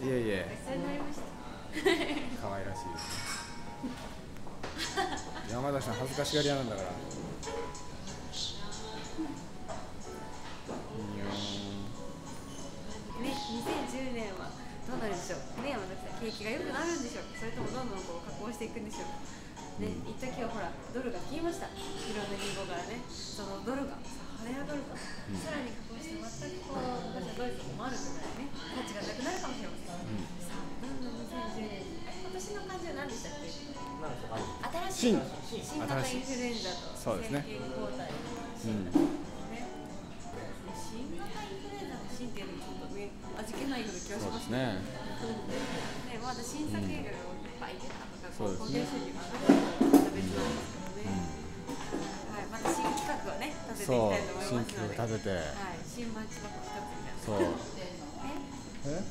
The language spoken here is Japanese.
いえいえ。それになりました可愛らしい山田さん恥ずかしがり屋なんだから。いいよね、2010年はどうなるでしょう。ね、山崎さん、景気が良くなるんでしょう。それともどんどんこう加工していくんでしょう。ね、一時はほら、ドルが消えました。いろんな銀行からね。そのドルがさ跳ね上がるか、さらに加工して全くこう昔はドイツと困るぐらいね何でしたっけ新しい新型インフルエンザとそうですね交代うんね、新型インフルエンザの新っていうのもちょっとね味気ないような気がしまですすねね、まだ新作映画がいっぱい出たとか、そうですねこう保険収入が上がったのはまた別なんですけどね。はい、また新企画をね、立てていきたいと思い新ますので。規を立ててはい、新町箱一つみたいな。そうね、え？